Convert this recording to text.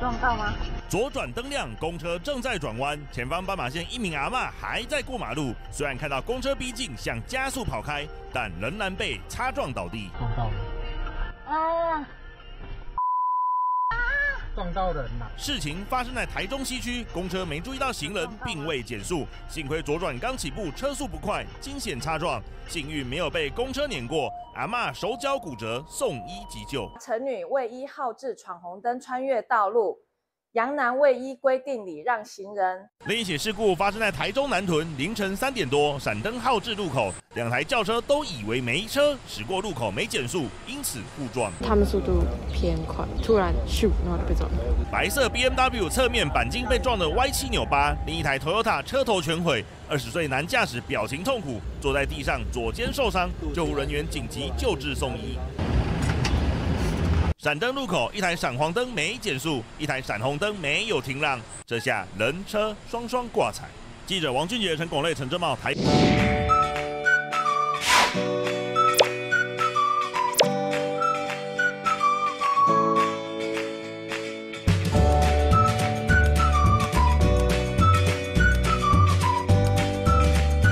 撞到吗？左转灯亮，公车正在转弯，前方斑马线一名阿嬷还在过马路。虽然看到公车逼近，想加速跑开，但仍然被擦撞倒地。撞到了，啊！撞到人了。事情发生在台中西区，公车没注意到行人，并未减速，幸亏左转刚起步，车速不快，惊险擦撞，幸运没有被公车碾过。阿嬷手脚骨折，送医急救。陈女为医号志闯红灯穿越道路，杨南卫依规定礼让行人。另一起事故发生在台中南屯，凌晨三点多，闪灯号志路口，两台轿车都以为没车，驶过路口没减速，因此互撞。他们速度偏快，突然咻，然后就被撞了。白色 BMW 侧面钣金被撞得歪七扭八，另一台 Toyota 车头全毁。二十岁男驾驶表情痛苦，坐在地上，左肩受伤，救护人员紧急救治送医。闪灯路口一台闪黄灯没减速一台闪红灯没有停让这下人车双双挂彩。记者王俊杰陈广瑞陈正茂台。